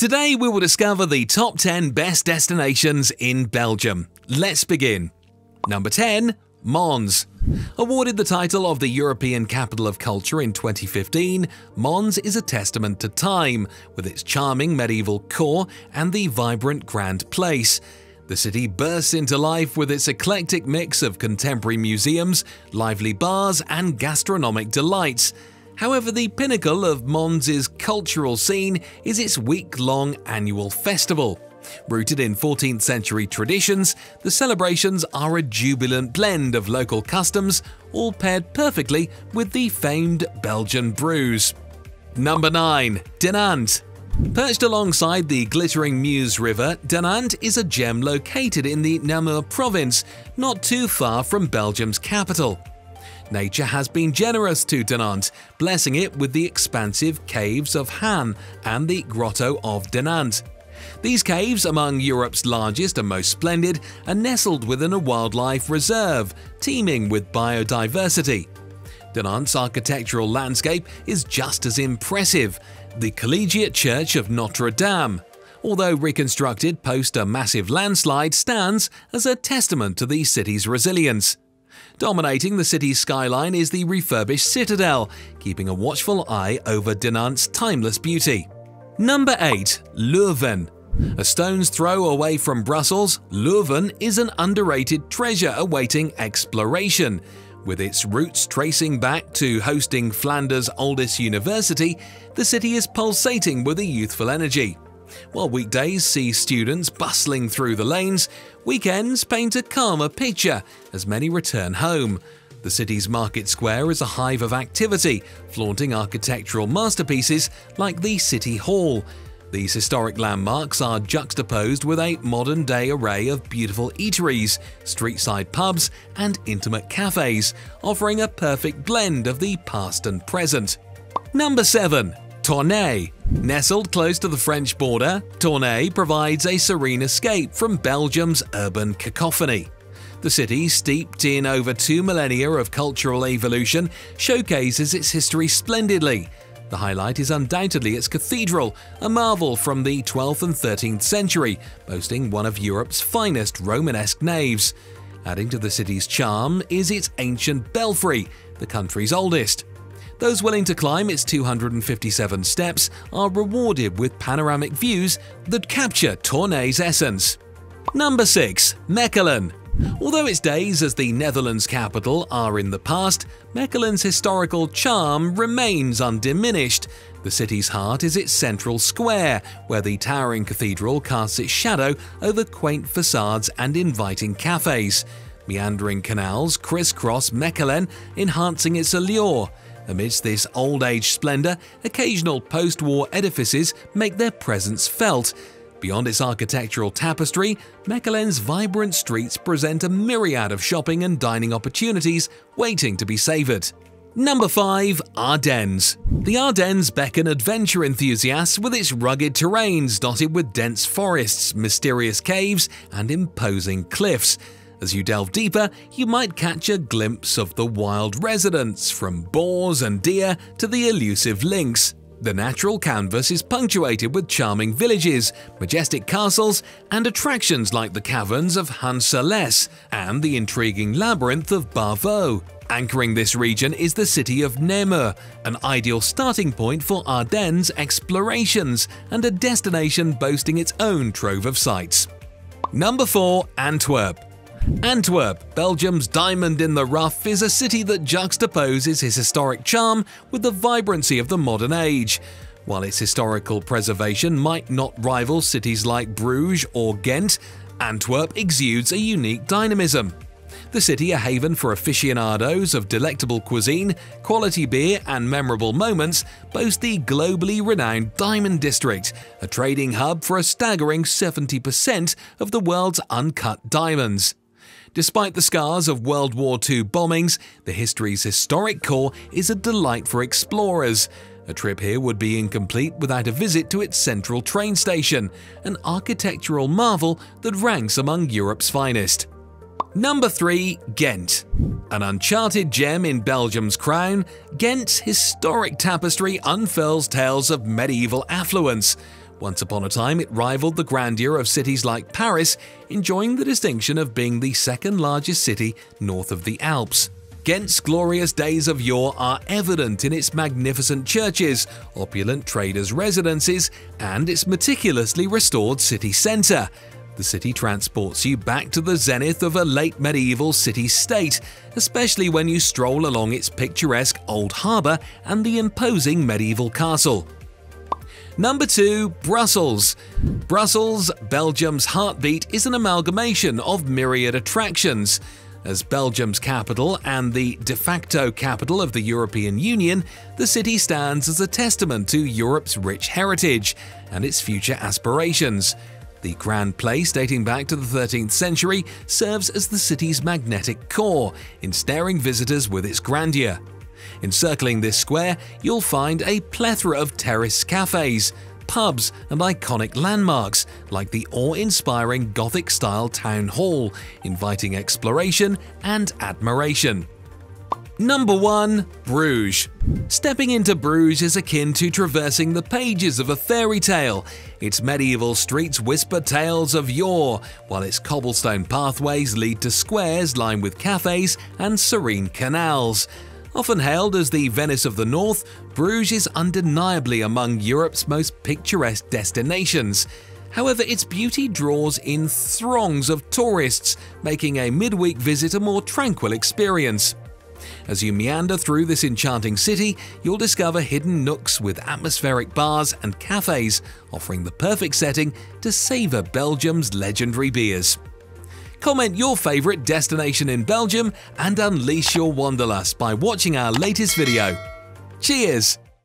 Today we will discover the top 10 best destinations in Belgium. Let's begin. Number 10. Mons. Awarded the title of the European Capital of Culture in 2015, Mons is a testament to time, with its charming medieval core and the vibrant Grand Place. The city bursts into life with its eclectic mix of contemporary museums, lively bars, and gastronomic delights. However, the pinnacle of Mons' cultural scene is its week-long annual festival. Rooted in 14th century traditions, the celebrations are a jubilant blend of local customs, all paired perfectly with the famed Belgian brews. Number 9. Dinant Perched alongside the glittering Meuse River, Dinant is a gem located in the Namur province, not too far from Belgium's capital. Nature has been generous to Dinant, blessing it with the expansive caves of Han and the Grotto of Dinant. These caves, among Europe's largest and most splendid, are nestled within a wildlife reserve, teeming with biodiversity. Dinant's architectural landscape is just as impressive. The Collegiate Church of Notre Dame, although reconstructed post a massive landslide, stands as a testament to the city's resilience. Dominating the city's skyline is the refurbished citadel, keeping a watchful eye over Dinant's timeless beauty. Number 8. Leuven a stone's throw away from Brussels, Leuven is an underrated treasure awaiting exploration. With its roots tracing back to hosting Flanders' oldest university, the city is pulsating with a youthful energy. While weekdays see students bustling through the lanes, weekends paint a calmer picture as many return home. The city's market square is a hive of activity, flaunting architectural masterpieces like the City Hall. These historic landmarks are juxtaposed with a modern day array of beautiful eateries, street-side pubs, and intimate cafes, offering a perfect blend of the past and present. Number 7. Tournai. Nestled close to the French border, Tournai provides a serene escape from Belgium's urban cacophony. The city, steeped in over two millennia of cultural evolution, showcases its history splendidly. The highlight is undoubtedly its cathedral, a marvel from the 12th and 13th century, boasting one of Europe's finest Romanesque naves. Adding to the city's charm is its ancient belfry, the country's oldest. Those willing to climb its 257 steps are rewarded with panoramic views that capture Tournai's essence. Number 6. Mechelen Although its days as the Netherlands capital are in the past, Mechelen's historical charm remains undiminished. The city's heart is its central square, where the towering cathedral casts its shadow over quaint facades and inviting cafes. Meandering canals crisscross Mechelen, enhancing its allure. Amidst this old age splendour, occasional post war edifices make their presence felt. Beyond its architectural tapestry, Mechelen's vibrant streets present a myriad of shopping and dining opportunities waiting to be savoured. Number 5. Ardennes The Ardennes beckon adventure enthusiasts with its rugged terrains dotted with dense forests, mysterious caves, and imposing cliffs. As you delve deeper, you might catch a glimpse of the wild residents, from boars and deer to the elusive lynx. The natural canvas is punctuated with charming villages, majestic castles, and attractions like the caverns of Hanse and the intriguing labyrinth of Barvaux. Anchoring this region is the city of Namur, an ideal starting point for Ardennes explorations and a destination boasting its own trove of sights. Number 4. Antwerp Antwerp, Belgium's diamond in the rough, is a city that juxtaposes its historic charm with the vibrancy of the modern age. While its historical preservation might not rival cities like Bruges or Ghent, Antwerp exudes a unique dynamism. The city, a haven for aficionados of delectable cuisine, quality beer, and memorable moments, boasts the globally renowned Diamond District, a trading hub for a staggering 70% of the world's uncut diamonds. Despite the scars of World War II bombings, the history's historic core is a delight for explorers. A trip here would be incomplete without a visit to its central train station, an architectural marvel that ranks among Europe's finest. Number 3. Ghent An uncharted gem in Belgium's crown, Ghent's historic tapestry unfurls tales of medieval affluence. Once upon a time, it rivaled the grandeur of cities like Paris, enjoying the distinction of being the second largest city north of the Alps. Ghent's glorious days of yore are evident in its magnificent churches, opulent traders' residences, and its meticulously restored city centre. The city transports you back to the zenith of a late medieval city-state, especially when you stroll along its picturesque old harbour and the imposing medieval castle. Number 2. Brussels Brussels, Belgium's heartbeat, is an amalgamation of myriad attractions. As Belgium's capital and the de facto capital of the European Union, the city stands as a testament to Europe's rich heritage and its future aspirations. The Grand Place, dating back to the 13th century, serves as the city's magnetic core, ensnaring visitors with its grandeur. Encircling this square, you'll find a plethora of terrace cafes, pubs, and iconic landmarks like the awe-inspiring Gothic-style town hall, inviting exploration and admiration. Number 1. Bruges Stepping into Bruges is akin to traversing the pages of a fairy tale. Its medieval streets whisper tales of yore, while its cobblestone pathways lead to squares lined with cafes and serene canals. Often hailed as the Venice of the North, Bruges is undeniably among Europe's most picturesque destinations. However, its beauty draws in throngs of tourists, making a midweek visit a more tranquil experience. As you meander through this enchanting city, you'll discover hidden nooks with atmospheric bars and cafes, offering the perfect setting to savour Belgium's legendary beers. Comment your favourite destination in Belgium and unleash your wanderlust by watching our latest video. Cheers!